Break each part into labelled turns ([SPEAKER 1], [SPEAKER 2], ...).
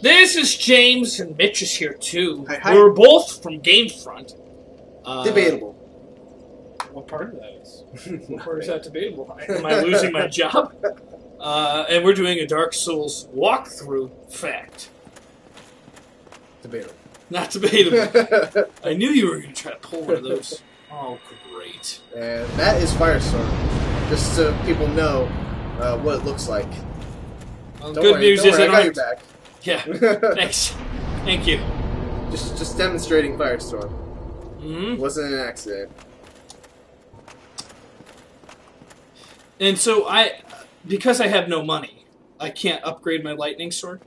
[SPEAKER 1] This is James, and Mitch is here too.
[SPEAKER 2] Hi, hi.
[SPEAKER 1] We're both from Gamefront. Uh,
[SPEAKER 2] Debatable.
[SPEAKER 1] What part of that is? What part is that debatable? Am I losing my job? Uh, and we're doing a Dark Souls walkthrough fact.
[SPEAKER 2] Debatable.
[SPEAKER 1] Not debatable. I knew you were going to try to pull one of those. Oh, great.
[SPEAKER 2] and that is Firestorm. Just so people know uh, what it looks like.
[SPEAKER 1] Well, good
[SPEAKER 2] worry,
[SPEAKER 1] news is
[SPEAKER 2] worry,
[SPEAKER 1] I
[SPEAKER 2] I got your back.
[SPEAKER 1] Yeah, thanks. Thank you.
[SPEAKER 2] just, just demonstrating Firestorm.
[SPEAKER 1] hmm
[SPEAKER 2] wasn't an accident.
[SPEAKER 1] And so I, because I have no money, I can't upgrade my lightning sword.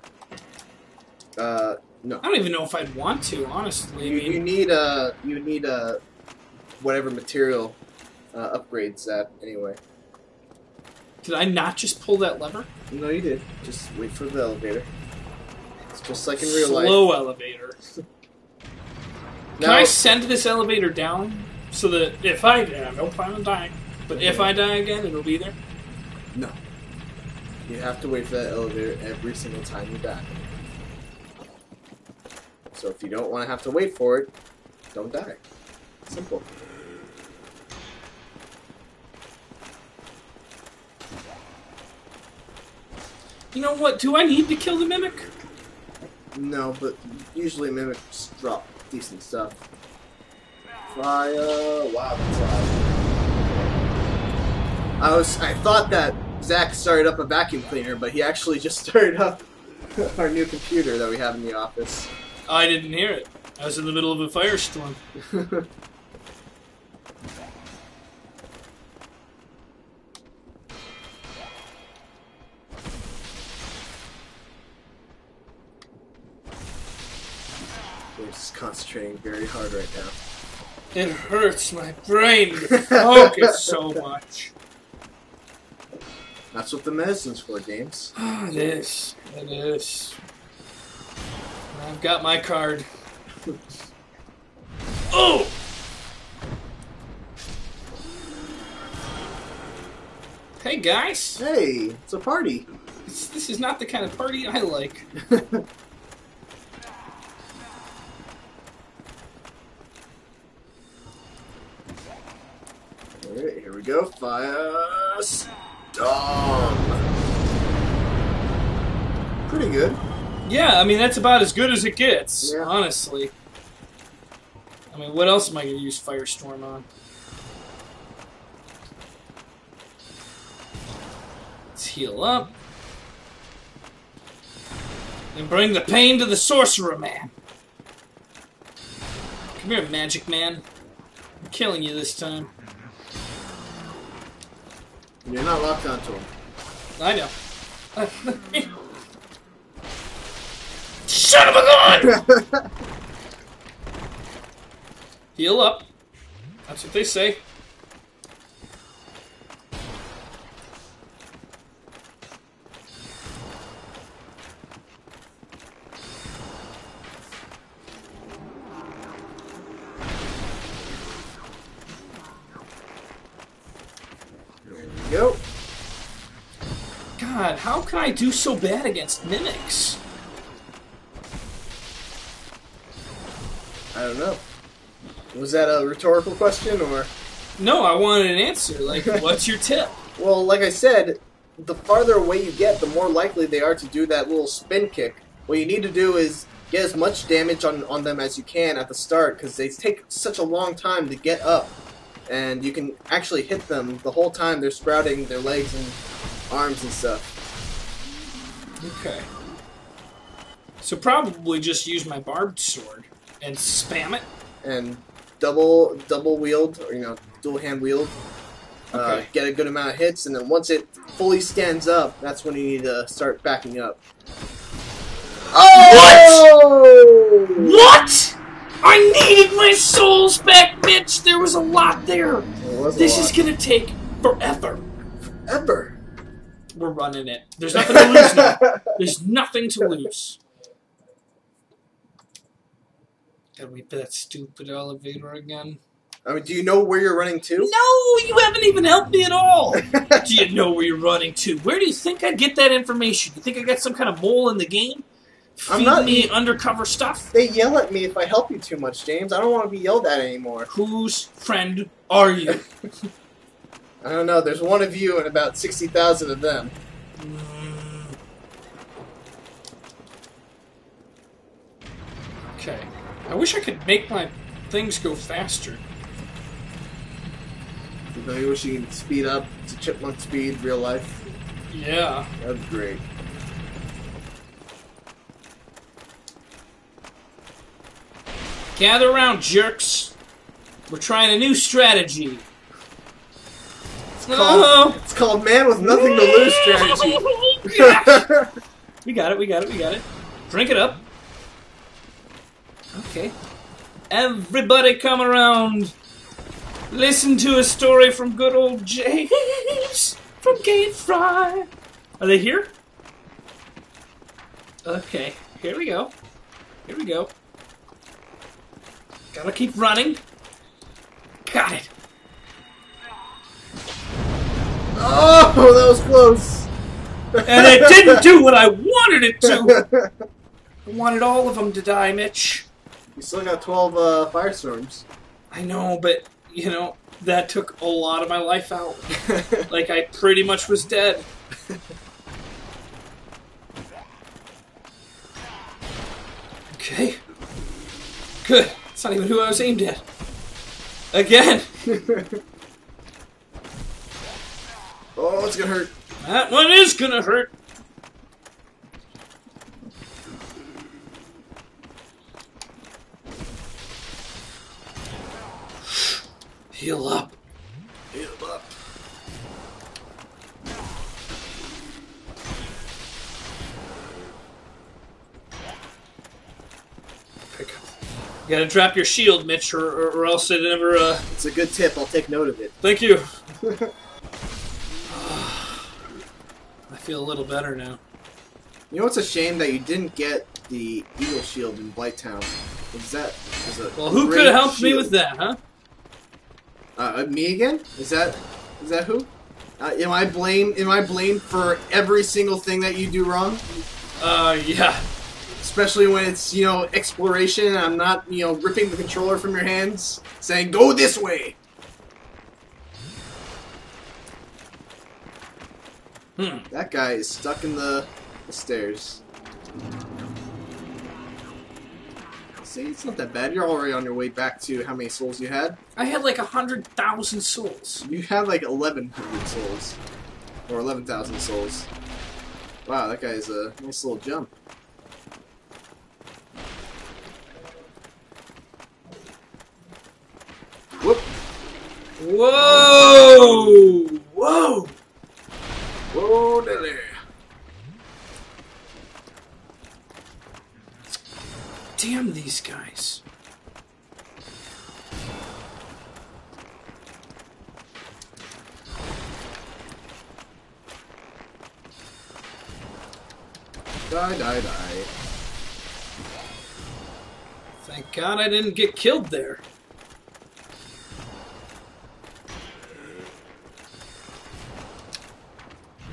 [SPEAKER 2] Uh, no.
[SPEAKER 1] I don't even know if I'd want to, honestly. I
[SPEAKER 2] You, you need uh, you need uh, whatever material uh, upgrades that anyway.
[SPEAKER 1] did I not just pull that lever?
[SPEAKER 2] No, you did. Just wait for the elevator. Just like in real life.
[SPEAKER 1] Slow elevator. Can
[SPEAKER 2] Now,
[SPEAKER 1] I send this elevator down so that if I die, I don't plan on dying, but if I die again, it'll be there?
[SPEAKER 2] no. You have to wait for that elevator every single time you die. So if you don't want to have to wait for it, don't die. Simple.
[SPEAKER 1] You know what? Do I need to kill the mimic?
[SPEAKER 2] No, but usually mimics drop decent stuff. Fire! Wow, that's loud. I was I thought that Zach started up a vacuum cleaner, but he actually just started up our new computer that we have in the office.
[SPEAKER 1] I didn't hear it. I was in the middle of a firestorm.
[SPEAKER 2] concentrating very hard right now.
[SPEAKER 1] It hurts my brain to focus so much.
[SPEAKER 2] That's what the medicine's for, James.
[SPEAKER 1] Ah, it is. It is. I've got my card. Oh! Hey guys,
[SPEAKER 2] Hey, it's a party.
[SPEAKER 1] this, this is not the kind of party I like.
[SPEAKER 2] go. Fire storm. Pretty good.
[SPEAKER 1] Yeah, I mean that's about as good as it gets,
[SPEAKER 2] Yeah.
[SPEAKER 1] honestly. I mean, what else am I going to use Firestorm on? Let's heal up. And bring the pain to the sorcerer man. Come here, magic man. I'm killing you this time.
[SPEAKER 2] You're not locked onto him.
[SPEAKER 1] I know. Son of a gun! Heal up. That's what they say.
[SPEAKER 2] Go.
[SPEAKER 1] God, how can I do so bad against mimics?
[SPEAKER 2] I don't know. Was that a rhetorical question or?
[SPEAKER 1] No, I wanted an answer. Like, what's your tip?
[SPEAKER 2] Well, like I said, the farther away you get, the more likely they are to do that little spin kick. What you need to do is get as much damage on, on them as you can at the start, because they take such a long time to get up. And you can actually hit them the whole time they're sprouting their legs and arms and stuff.
[SPEAKER 1] Okay. So probably just use my barbed sword and spam it.
[SPEAKER 2] And double double wield, or you know, dual hand wield. Uh,
[SPEAKER 1] Okay.
[SPEAKER 2] get a good amount of hits, and then once it fully stands up, that's when you need to start backing up. Oh!
[SPEAKER 1] What? I needed my souls back, bitch. There was a lot there.
[SPEAKER 2] A
[SPEAKER 1] This
[SPEAKER 2] lot.
[SPEAKER 1] is gonna take forever.
[SPEAKER 2] Forever?
[SPEAKER 1] We're running it. There's nothing to lose now. There's nothing to lose. Gotta wait for that stupid elevator again.
[SPEAKER 2] I mean, do you know where you're running to?
[SPEAKER 1] No, you haven't even helped me at all. do you know where you're running to? Where do you think I'd get that information? You think I got some kind of mole in the game?
[SPEAKER 2] I'm
[SPEAKER 1] feed
[SPEAKER 2] not-
[SPEAKER 1] me undercover stuff?
[SPEAKER 2] They yell at me if I help you too much, James. I don't want to be yelled at anymore.
[SPEAKER 1] Whose friend are you?
[SPEAKER 2] I don't know. There's one of you and about sixty thousand of them.
[SPEAKER 1] Mm. Okay. I wish I could make my things go faster.
[SPEAKER 2] You wish you could speed up to chipmunk speed, real life.
[SPEAKER 1] Yeah.
[SPEAKER 2] That'd be great.
[SPEAKER 1] Gather around, jerks. We're trying a new strategy.
[SPEAKER 2] It's called- uh-huh. It's called man with nothing to lose strategy.
[SPEAKER 1] we got it, we got it, we got it. Drink it up. Okay. Everybody come around. Listen to a story from good old James from Gamefront. Are they here? Okay, here we go. Here we go. Gotta keep running. Got it.
[SPEAKER 2] oh, that was close.
[SPEAKER 1] And it didn't do what I wanted it to. I wanted all of them to die, Mitch.
[SPEAKER 2] You still got twelve uh, firestorms.
[SPEAKER 1] I know, but you know that took a lot of my life out. Like I pretty much was dead. Okay. Good. It's not even who I was aimed at. Again.
[SPEAKER 2] oh, it's gonna hurt.
[SPEAKER 1] That one is gonna hurt. Heal up.
[SPEAKER 2] Heal up.
[SPEAKER 1] Pick up. You gotta drop your shield, Mitch, or, or, or else it never. Uh...
[SPEAKER 2] It's a good tip. I'll take note of it.
[SPEAKER 1] Thank you. I feel a little better now.
[SPEAKER 2] You know, it's a shame that you didn't get the Eagle Shield in Blighttown. Is that is a
[SPEAKER 1] Well, who could have helped me with that, huh?
[SPEAKER 2] Uh, me again? Is that is that who? Uh, am I blamed? Am I blamed for every single thing that you do wrong?
[SPEAKER 1] Uh, yeah.
[SPEAKER 2] Especially when it's you know exploration and I'm not you know ripping the controller from your hands, saying go this way.
[SPEAKER 1] Hmm.
[SPEAKER 2] That guy is stuck in the, the stairs. See, it's not that bad. You're already on your way back to how many souls you had.
[SPEAKER 1] I had like a hundred thousand souls.
[SPEAKER 2] You had like 1,100 souls. Or 11,000 souls. Wow, that guy's a nice little jump.
[SPEAKER 1] Whoa! Whoa!
[SPEAKER 2] Whoa!
[SPEAKER 1] Damn these guys.
[SPEAKER 2] Die, die, die.
[SPEAKER 1] Thank God I didn't get killed there.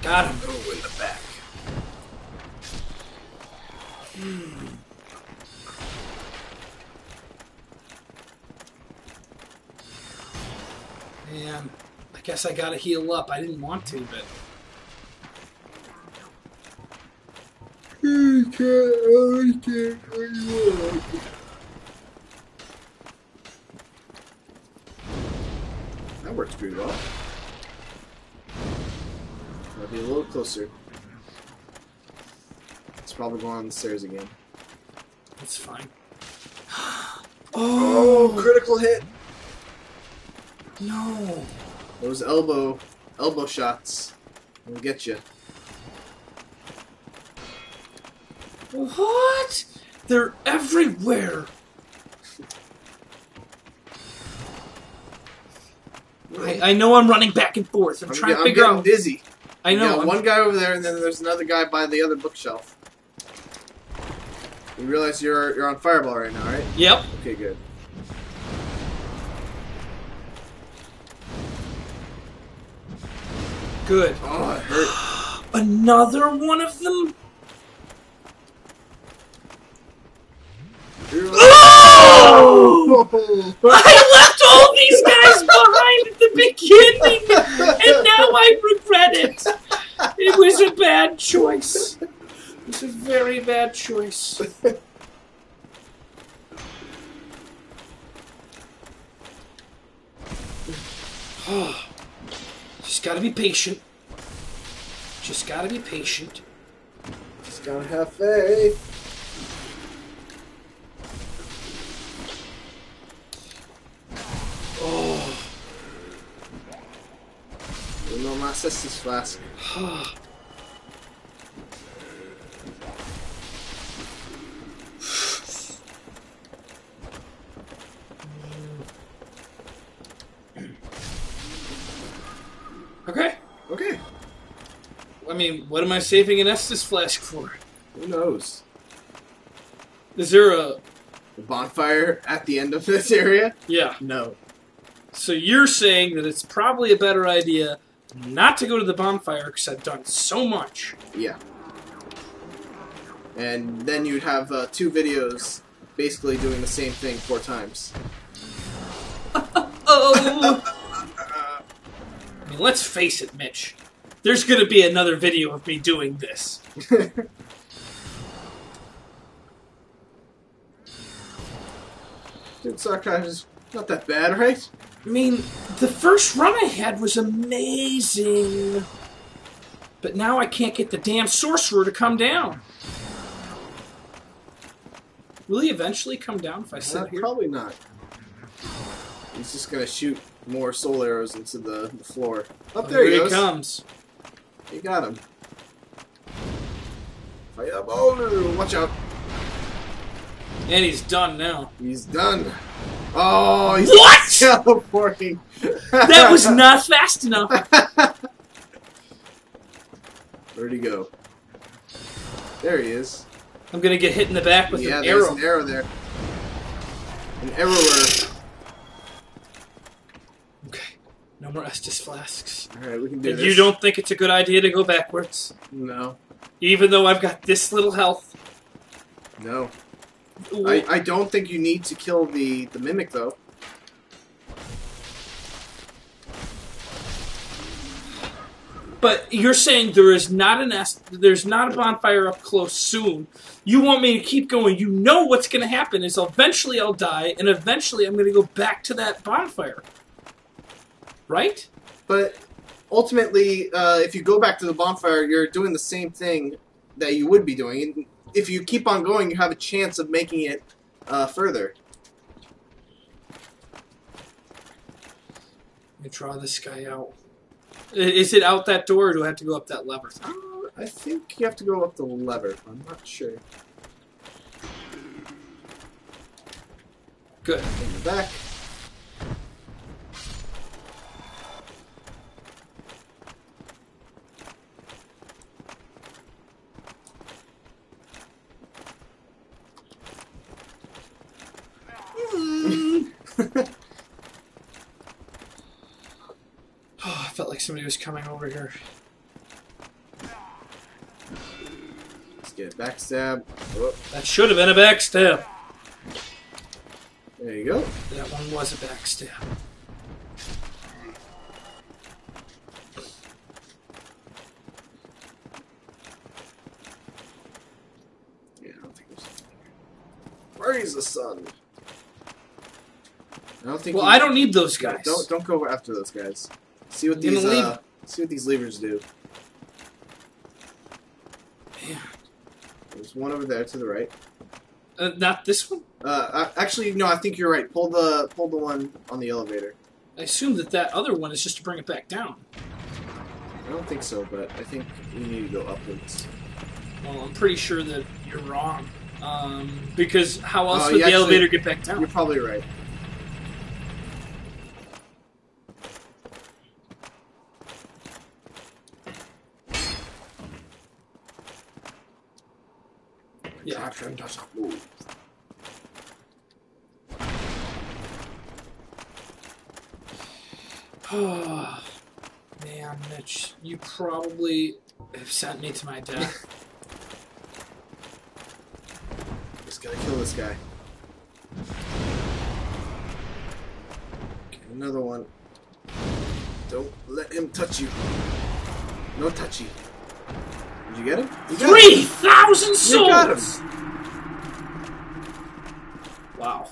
[SPEAKER 1] Got him.
[SPEAKER 2] Oh, in the back. Hmm.
[SPEAKER 1] Man, I guess I gotta heal up. I didn't want to, but
[SPEAKER 2] You can't understand what you want. That works pretty well. Gotta be a little closer. It's probably going on the stairs again.
[SPEAKER 1] it's fine.
[SPEAKER 2] Oh, oh, critical hit!
[SPEAKER 1] No.
[SPEAKER 2] Those elbow, elbow shots will get you.
[SPEAKER 1] What? They're everywhere. I, I know I'm running back and forth. I'm,
[SPEAKER 2] I'm,
[SPEAKER 1] trying
[SPEAKER 2] get-
[SPEAKER 1] to figure out.
[SPEAKER 2] I'm getting
[SPEAKER 1] out.
[SPEAKER 2] dizzy.
[SPEAKER 1] I
[SPEAKER 2] you
[SPEAKER 1] know.
[SPEAKER 2] one guy over there, and then there's another guy by the other bookshelf. You realize you're you're on fireball right now, right?
[SPEAKER 1] Yep.
[SPEAKER 2] Okay, good.
[SPEAKER 1] Good.
[SPEAKER 2] Oh, it hurt.
[SPEAKER 1] Another one of them. Oh! I left all bad choice. Just gotta be patient. Just gotta be patient.
[SPEAKER 2] Just gotta have faith.
[SPEAKER 1] Oh.
[SPEAKER 2] No más Estus flask.
[SPEAKER 1] Okay.
[SPEAKER 2] Okay.
[SPEAKER 1] I mean, what am I saving an Estus flask for?
[SPEAKER 2] Who knows?
[SPEAKER 1] Is there a.
[SPEAKER 2] The bonfire at the end of this area?
[SPEAKER 1] Yeah.
[SPEAKER 2] No.
[SPEAKER 1] So you're saying that it's probably a better idea not to go to the bonfire because I've done so much.
[SPEAKER 2] Yeah. And then you'd have uh, two videos basically doing the same thing four times.
[SPEAKER 1] Oh! I mean, let's face it, Mitch. There's gonna be another video of me doing this.
[SPEAKER 2] Dude, Sarkar is not that bad, right?
[SPEAKER 1] I mean, the first run I had was amazing. But now I can't get the damn sorcerer to come down. Will he eventually come down if I
[SPEAKER 2] Uh,
[SPEAKER 1] sit here?
[SPEAKER 2] probably not. He's just gonna shoot more soul arrows into the, the floor. Up there
[SPEAKER 1] Here
[SPEAKER 2] he goes.
[SPEAKER 1] comes.
[SPEAKER 2] You got him. Fireball! Watch out.
[SPEAKER 1] And he's done now.
[SPEAKER 2] He's done. Oh, he's
[SPEAKER 1] What?
[SPEAKER 2] teleporting.
[SPEAKER 1] That was not fast enough.
[SPEAKER 2] Where'd he go? There he is.
[SPEAKER 1] I'm gonna get hit in the back with
[SPEAKER 2] yeah,
[SPEAKER 1] an arrow.
[SPEAKER 2] Yeah, there's an arrow there. An arrower.
[SPEAKER 1] Okay. No more Estus flasks.
[SPEAKER 2] Alright, we can do
[SPEAKER 1] And
[SPEAKER 2] this.
[SPEAKER 1] you don't think it's a good idea to go backwards?
[SPEAKER 2] No.
[SPEAKER 1] Even though I've got this little health?
[SPEAKER 2] No. I, I don't think you need to kill the, the mimic, though.
[SPEAKER 1] But you're saying there is not an est- there's not a bonfire up close soon. You want me to keep going. You know what's going to happen is eventually I'll die, and eventually I'm going to go back to that bonfire. Right?
[SPEAKER 2] But ultimately, uh, if you go back to the bonfire, you're doing the same thing that you would be doing. And if you keep on going, you have a chance of making it uh, further.
[SPEAKER 1] Let me draw this guy out. Is it out that door, or do I have to go up that lever?
[SPEAKER 2] Uh, I think you have to go up the lever. I'm not sure.
[SPEAKER 1] Good.
[SPEAKER 2] In the back.
[SPEAKER 1] Oh, I felt like somebody was coming over here.
[SPEAKER 2] Let's get a backstab. Oh,
[SPEAKER 1] That should have been a backstab.
[SPEAKER 2] there you go.
[SPEAKER 1] That one was a backstab.
[SPEAKER 2] Yeah, I don't think there's. Where is the sun? I don't think.
[SPEAKER 1] Well, I don't need those guys.
[SPEAKER 2] Don't don't go after those guys. See what
[SPEAKER 1] I'm
[SPEAKER 2] these
[SPEAKER 1] leave-
[SPEAKER 2] uh, uh, see what these levers do.
[SPEAKER 1] Man.
[SPEAKER 2] There's one over there to the right.
[SPEAKER 1] Uh, not this one.
[SPEAKER 2] Uh, uh, actually, no, I think you're right. Pull the pull the one on the elevator.
[SPEAKER 1] I assume that that other one is just to bring it back down.
[SPEAKER 2] I don't think so, but I think we need to go upwards.
[SPEAKER 1] Well, I'm pretty sure that you're wrong. Um, because how else
[SPEAKER 2] Oh,
[SPEAKER 1] would the
[SPEAKER 2] actually-
[SPEAKER 1] elevator get back down?
[SPEAKER 2] You're probably right.
[SPEAKER 1] Yeah.
[SPEAKER 2] Contraption doesn't move.
[SPEAKER 1] Oh, man, Mitch, you probably have sent me to my death.
[SPEAKER 2] Just gotta kill this guy. Another one. Don't let him touch you. No touchy. Did you get him? You got.
[SPEAKER 1] Three thousand
[SPEAKER 2] You got him.
[SPEAKER 1] souls. Wow.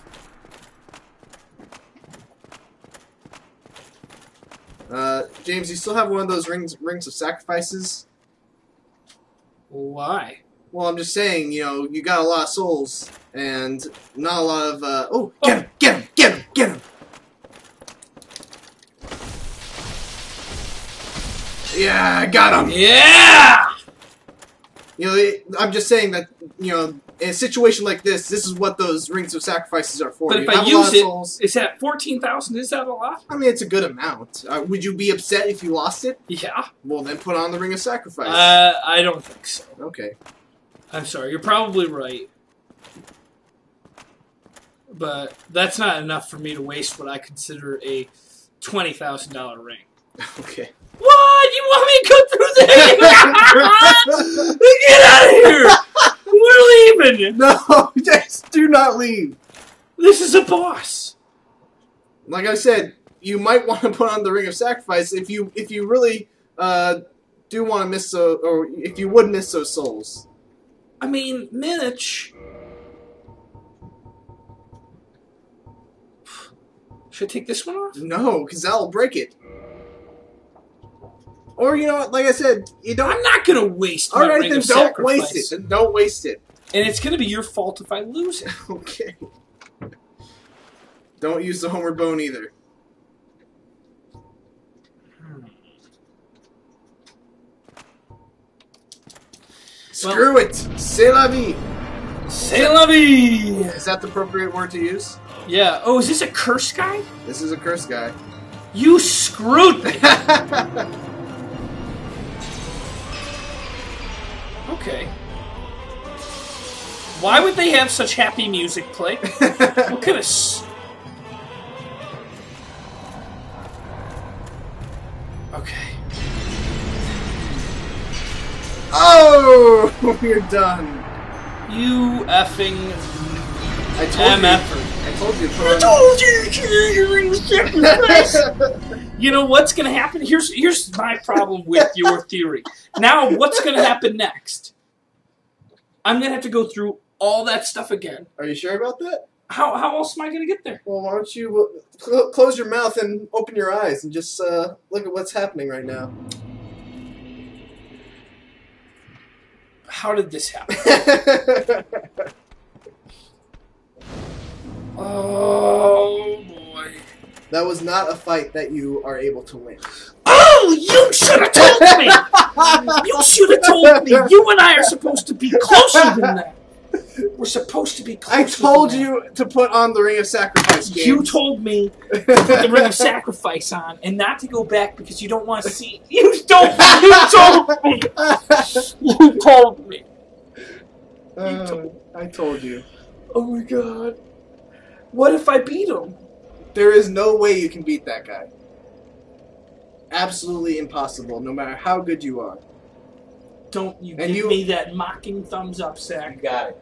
[SPEAKER 2] Uh, James, you still have one of those rings rings of sacrifices?
[SPEAKER 1] Why?
[SPEAKER 2] Well, I'm just saying, you know, you got a lot of souls and not a lot of. Uh, oh, get him! Get him! Get him! Get him! Yeah, I got him.
[SPEAKER 1] Yeah.
[SPEAKER 2] You know, it, I'm just saying that you know, in a situation like this, this is what those rings of sacrifices are for.
[SPEAKER 1] But
[SPEAKER 2] you
[SPEAKER 1] if I
[SPEAKER 2] have a lot
[SPEAKER 1] use it,
[SPEAKER 2] souls.
[SPEAKER 1] is that fourteen thousand? Is that a lot?
[SPEAKER 2] I mean, it's a good amount. Uh, would you be upset if you lost it?
[SPEAKER 1] Yeah.
[SPEAKER 2] Well, then put on the ring of sacrifice.
[SPEAKER 1] Uh, I don't think so.
[SPEAKER 2] okay.
[SPEAKER 1] I'm sorry. You're probably right. But that's not enough for me to waste what I consider a twenty thousand dollar ring.
[SPEAKER 2] Okay.
[SPEAKER 1] Want me to go through there? Get out of here! We're leaving.
[SPEAKER 2] No, just do not leave.
[SPEAKER 1] This is a boss.
[SPEAKER 2] Like I said, you might want to put on the ring of sacrifice if you if you really uh, do want to miss so or if you would miss those souls.
[SPEAKER 1] I mean, Mitch. Should I take this one off?
[SPEAKER 2] No, because that'll break it. Or you know what? Like I said, you don't.
[SPEAKER 1] I'm not gonna waste
[SPEAKER 2] All right, then don't
[SPEAKER 1] sacrifice.
[SPEAKER 2] waste it. Then don't waste it.
[SPEAKER 1] And it's gonna be your fault if I lose it.
[SPEAKER 2] Okay. Don't use the homeward bone either. Hmm. Screw it. C'est la vie.
[SPEAKER 1] C'est la vie!
[SPEAKER 2] Is that the appropriate word to use?
[SPEAKER 1] Yeah. Oh, is this a curse guy?
[SPEAKER 2] This is a curse guy.
[SPEAKER 1] You screwed me. Okay. Why would they have such happy music play? What kind of Okay.
[SPEAKER 2] oh, we're done.
[SPEAKER 1] You effing
[SPEAKER 2] I told you.
[SPEAKER 1] MF.
[SPEAKER 2] I told you. to on...
[SPEAKER 1] told you You know what's gonna happen? Here's here's my problem with your theory. Now what's gonna happen next? I'm gonna have to go through all that stuff again.
[SPEAKER 2] Are you sure about that?
[SPEAKER 1] How how else am I gonna get there?
[SPEAKER 2] Well, why don't you cl- close your mouth and open your eyes and just uh, look at what's happening right now.
[SPEAKER 1] How did this happen? Oh boy.
[SPEAKER 2] that was not a fight that you are able to win.
[SPEAKER 1] Oh, you should have told me. You should have told me. You and I are supposed to be closer than that. We're supposed to be closer.
[SPEAKER 2] I told
[SPEAKER 1] than that.
[SPEAKER 2] you to put on the ring of sacrifice.
[SPEAKER 1] You told me to put the ring of sacrifice on and not to go back because you don't want to see. You don't. You told me. You told me.
[SPEAKER 2] Uh, I told you.
[SPEAKER 1] Oh my god. What if I beat him?
[SPEAKER 2] There is no way you can beat that guy. Absolutely impossible, no matter how good you are.
[SPEAKER 1] Don't you
[SPEAKER 2] And
[SPEAKER 1] give
[SPEAKER 2] you-
[SPEAKER 1] me that mocking thumbs up, Zach.
[SPEAKER 3] You
[SPEAKER 1] Sack.
[SPEAKER 3] got it.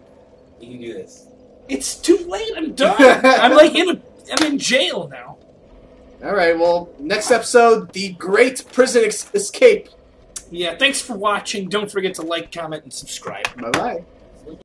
[SPEAKER 3] You can do this.
[SPEAKER 1] It's too late. I'm done. I'm like in a. I'm in jail now.
[SPEAKER 2] All right, well, next episode, the Great Prison ex- Escape.
[SPEAKER 1] Yeah. Thanks for watching. Don't forget to like, comment, and subscribe.
[SPEAKER 2] Bye bye.